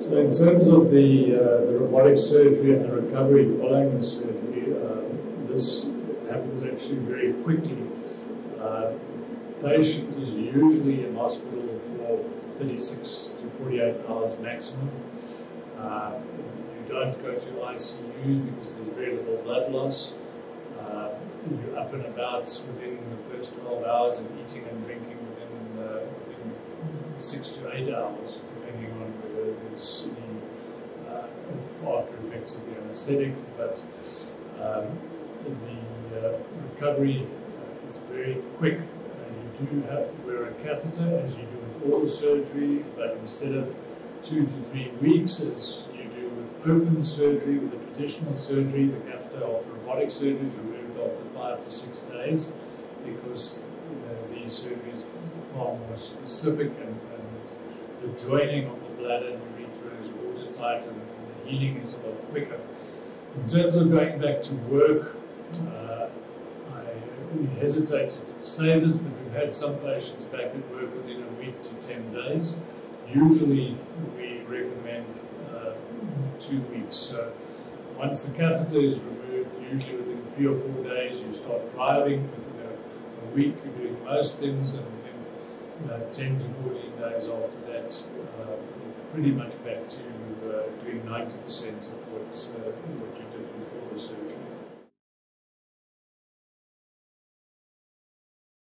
So in terms of the, uh, the robotic surgery and the recovery following the surgery, uh, this happens actually very quickly. Uh, patient is usually in hospital for 36 to 48 hours maximum. Uh, you don't go to ICUs because there's very little blood loss. Uh, you're up and about within the first 12 hours and eating and drinking within, uh, within six to eight hours, depending on there's any uh, after effects of the anesthetic. But um, the uh, recovery is very quick. you do have wear a catheter as you do with all surgery, but instead of two to three weeks as you do with open surgery, with a traditional surgery, the catheter after robotic surgery is removed after five to six days because uh, the surgery is far more specific and, and, the joining of the bladder and urethra is watertight and, the healing is a lot quicker. In terms of going back to work, uh, I hesitate to say this, but we've had some patients back at work within a week to 10 days. Usually we recommend uh, two weeks. So once the catheter is removed, usually within three or four days, you start driving. Within a, a week, you're doing most things, and within uh, 10 to 14 days after that, uh, pretty much back to uh, doing 90% of what, uh, what you did before the surgery.